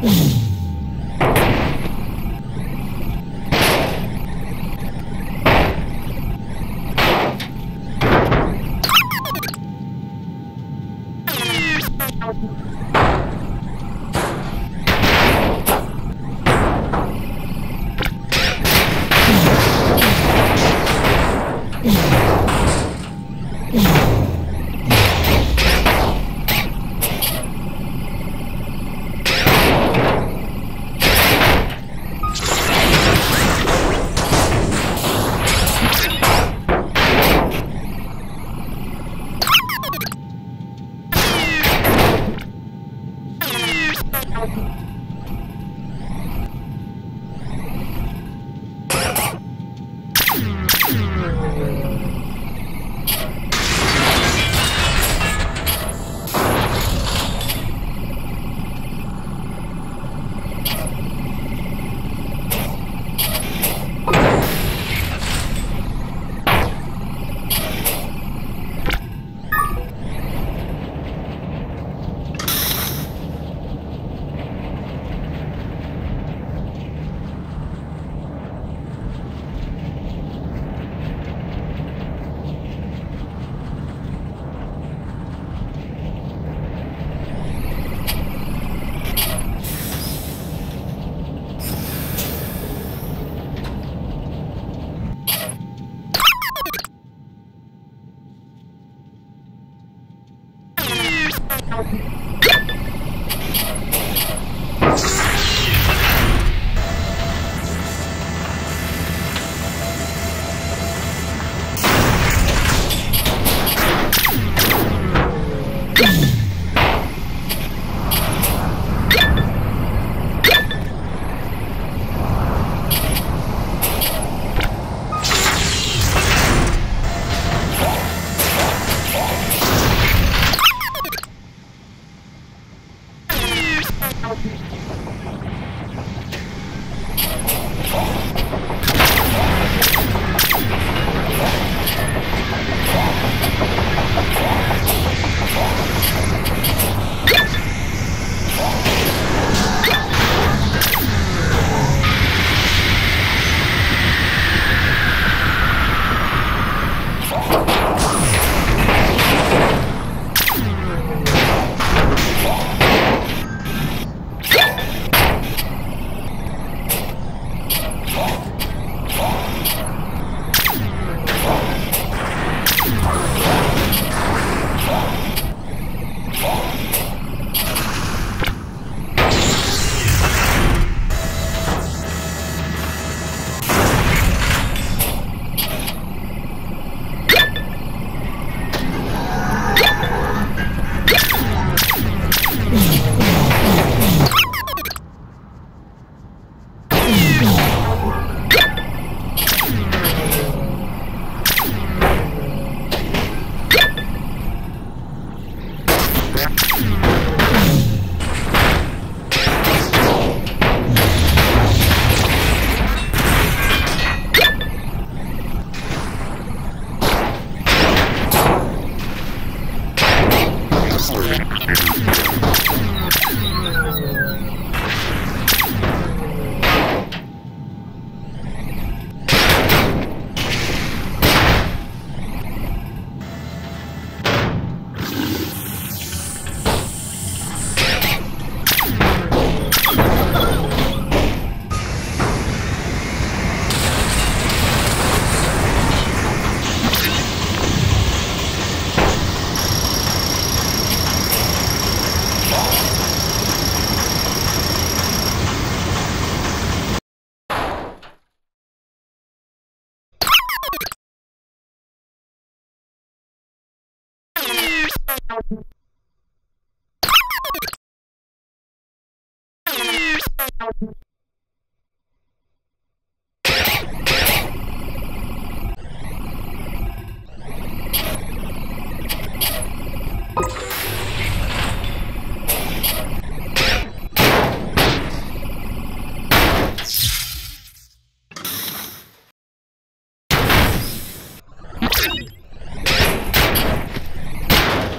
Yeah. Fall.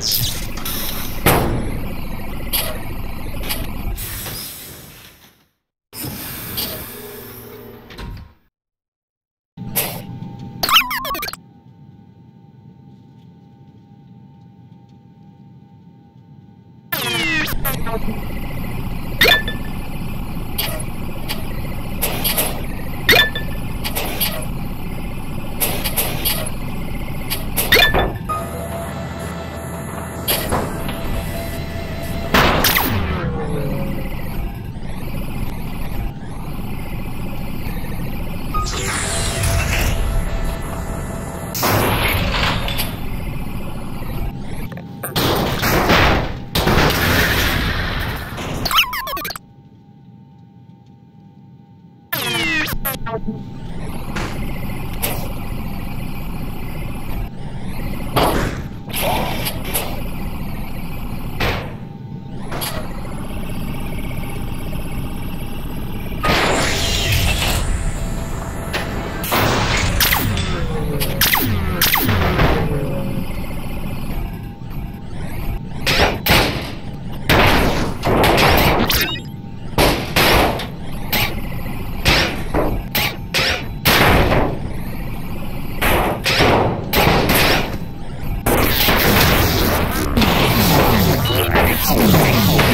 Thanks. Thank